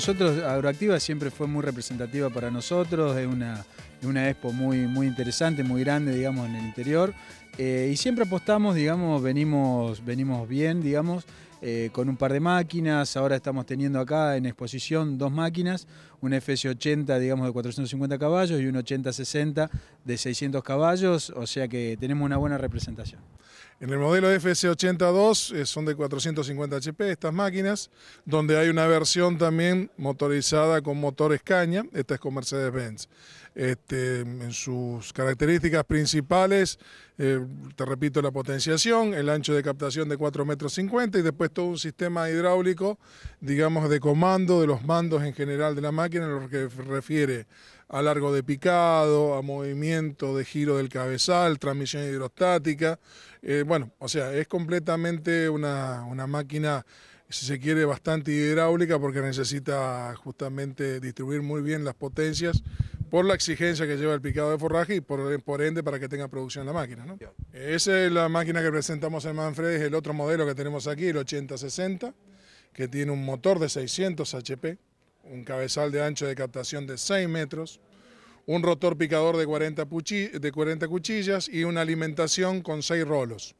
nosotros, Agroactiva siempre fue muy representativa para nosotros, es una, una expo muy, muy interesante, muy grande, digamos, en el interior. Eh, y siempre apostamos, digamos, venimos, venimos bien, digamos, eh, con un par de máquinas. Ahora estamos teniendo acá en exposición dos máquinas, un FS80, digamos, de 450 caballos y un 8060 de 600 caballos, o sea que tenemos una buena representación. En el modelo FS82 eh, son de 450 HP estas máquinas, donde hay una versión también motorizada con motor Scania, esta es con Mercedes-Benz. Este, en sus características principales, eh, te repito, la potenciación, el ancho de captación de 4 metros 50 y después todo un sistema hidráulico, digamos, de comando de los mandos en general de la máquina, en lo que refiere a largo de picado, a movimiento de giro del cabezal, transmisión hidrostática. Eh, bueno, o sea, es completamente una, una máquina si se quiere, bastante hidráulica porque necesita justamente distribuir muy bien las potencias por la exigencia que lleva el picado de forraje y por, ende para que tenga producción la máquina. Esa es la máquina que presentamos en Manfred, es el otro modelo que tenemos aquí, el 8060, que tiene un motor de 600 HP, un cabezal de ancho de captación de 6 metros, un rotor picador de 40, de 40 cuchillas y una alimentación con 6 rolos.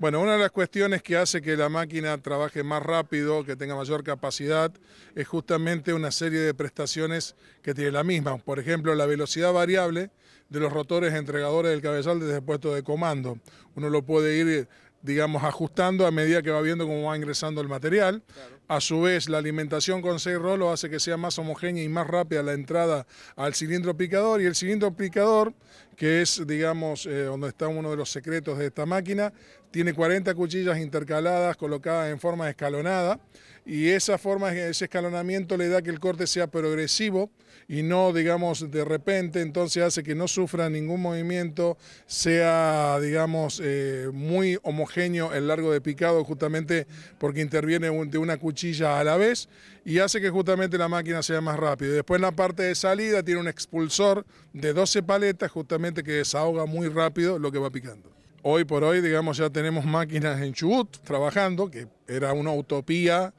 Bueno, una de las cuestiones que hace que la máquina trabaje más rápido, que tenga mayor capacidad, es justamente una serie de prestaciones que tiene la misma. Por ejemplo, la velocidad variable de los rotores entregadores del cabezal desde el puesto de comando. Uno lo puede ir digamos, ajustando a medida que va viendo cómo va ingresando el material. A su vez, la alimentación con seis rolos hace que sea más homogénea y más rápida la entrada al cilindro picador. Y el cilindro picador, que es, digamos, eh, donde está uno de los secretos de esta máquina, tiene 40 cuchillas intercaladas colocadas en forma escalonada. Y esa forma, ese escalonamiento le da que el corte sea progresivo y no, digamos, de repente, entonces hace que no sufra ningún movimiento, sea, digamos, eh, muy homogéneo el largo de picado, justamente porque interviene de una cuchilla a la vez y hace que justamente la máquina sea más rápida. Después en la parte de salida tiene un expulsor de 12 paletas, justamente que desahoga muy rápido lo que va picando. Hoy por hoy, digamos, ya tenemos máquinas en Chubut trabajando, que era una utopía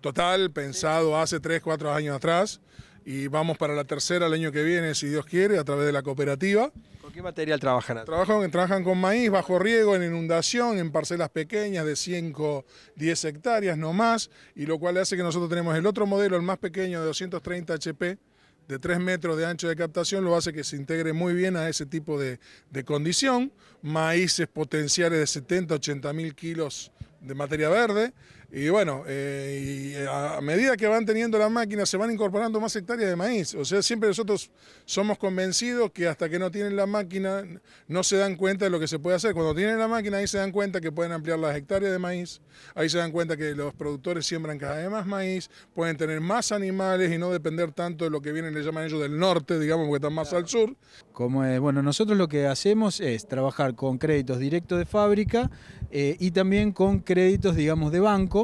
total, pensado hace 3, 4 años atrás y vamos para la tercera el año que viene, si Dios quiere, a través de la cooperativa. ¿Con qué material trabajan? Trabajan, trabajan con maíz, bajo riego, en inundación, en parcelas pequeñas de 5, 10 hectáreas, no más, y lo cual hace que nosotros tenemos el otro modelo, el más pequeño, de 230 HP, de 3 metros de ancho de captación, lo hace que se integre muy bien a ese tipo de, de condición. Maíces potenciales de 70, 80 mil kilos de materia verde. Y bueno, eh, y a medida que van teniendo las máquinas se van incorporando más hectáreas de maíz. O sea, siempre nosotros somos convencidos que hasta que no tienen la máquina no se dan cuenta de lo que se puede hacer. Cuando tienen la máquina ahí se dan cuenta que pueden ampliar las hectáreas de maíz, ahí se dan cuenta que los productores siembran cada vez más maíz, pueden tener más animales y no depender tanto de lo que vienen, le llaman ellos del norte, digamos, porque están más al sur. Como bueno, nosotros lo que hacemos es trabajar con créditos directos de fábrica eh, y también con créditos, digamos, de banco.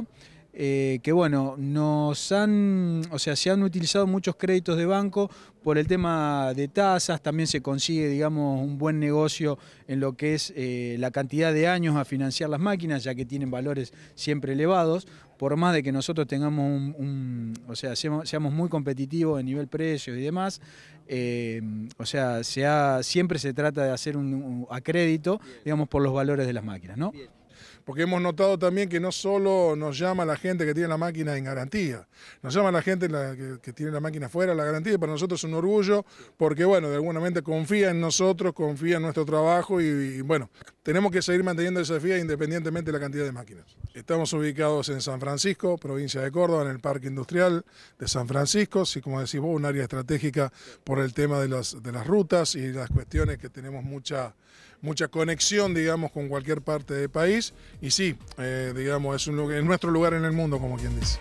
Eh, que bueno, nos han, o sea, se han utilizado muchos créditos de banco por el tema de tasas, también se consigue, digamos, un buen negocio en lo que es eh, la cantidad de años a financiar las máquinas, ya que tienen valores siempre elevados, por más de que nosotros tengamos un, o sea, seamos, muy competitivos en nivel precio y demás, o sea, siempre se trata de hacer un, un acrédito, digamos, por los valores de las máquinas, ¿no? Porque hemos notado también que no solo nos llama la gente que tiene la máquina en garantía, nos llama la gente que, tiene la máquina fuera, la garantía, y para nosotros es un orgullo, porque bueno, de alguna manera confía en nosotros, confía en nuestro trabajo y, bueno, tenemos que seguir manteniendo esa FIA independientemente de la cantidad de máquinas. Estamos ubicados en San Francisco, provincia de Córdoba, en el Parque Industrial de San Francisco, sí, como decís vos, un área estratégica por el tema de las, de las rutas y las cuestiones que tenemos mucha mucha conexión, digamos, con cualquier parte del país. Y sí, eh, digamos, es, un, es nuestro lugar en el mundo, como quien dice.